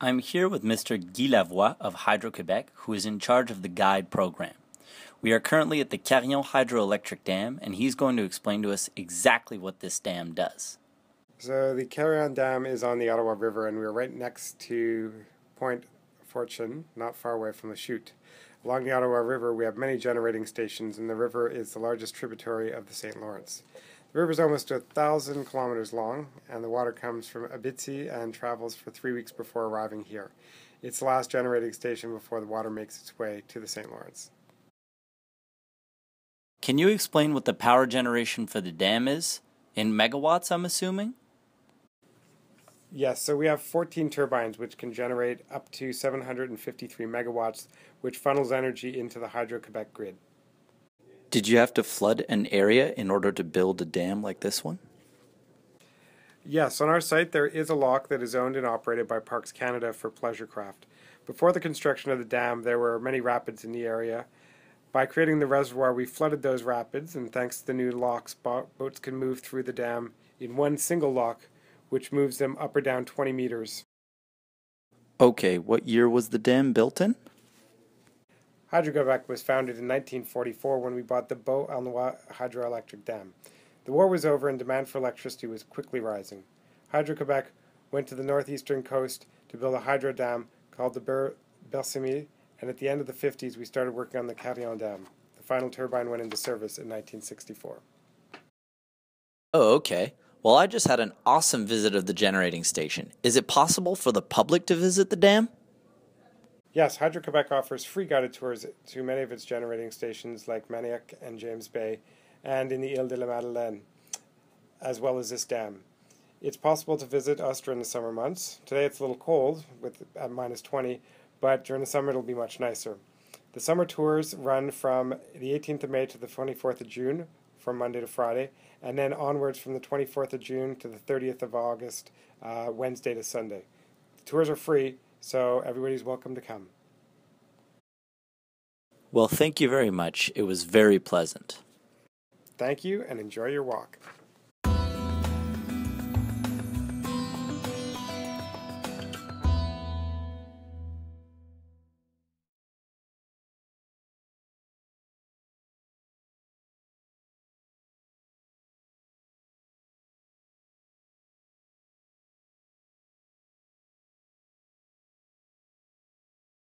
I'm here with Mr. Guy Lavoie of Hydro-Quebec, who is in charge of the GUIDE program. We are currently at the Carillon Hydroelectric Dam, and he's going to explain to us exactly what this dam does. So the Carillon Dam is on the Ottawa River, and we're right next to Point Fortune, not far away from the chute. Along the Ottawa River, we have many generating stations, and the river is the largest tributary of the St. Lawrence. The river is almost a thousand kilometers long, and the water comes from Abitibi and travels for three weeks before arriving here. It's the last generating station before the water makes its way to the St. Lawrence. Can you explain what the power generation for the dam is? In megawatts, I'm assuming? Yes, so we have 14 turbines which can generate up to 753 megawatts, which funnels energy into the Hydro Quebec grid. Did you have to flood an area in order to build a dam like this one? Yes, on our site there is a lock that is owned and operated by Parks Canada for pleasure craft. Before the construction of the dam, there were many rapids in the area. By creating the reservoir, we flooded those rapids, and thanks to the new locks, boats can move through the dam in one single lock, which moves them up or down 20 meters. Okay, what year was the dam built in? Hydro-Quebec was founded in 1944 when we bought the Beauharnois hydroelectric dam. The war was over and demand for electricity was quickly rising. Hydro-Quebec went to the northeastern coast to build a hydro dam called the Ber- and at the end of the 50s we started working on the Carillon Dam. The final turbine went into service in 1964. Oh, okay. Well, I just had an awesome visit of the generating station. Is it possible for the public to visit the dam? Yes, Hydro Quebec offers free guided tours to many of its generating stations like Manic and James Bay and in the Ile de la Madeleine, as well as this dam. It's possible to visit us during the summer months. Today it's a little cold with at minus 20, but during the summer it'll be much nicer. The summer tours run from the 18th of May to the 24th of June, from Monday to Friday, and then onwards from the 24th of June to the 30th of August, uh, Wednesday to Sunday. The tours are free, so everybody's welcome to come. Well, thank you very much. It was very pleasant. Thank you and enjoy your walk.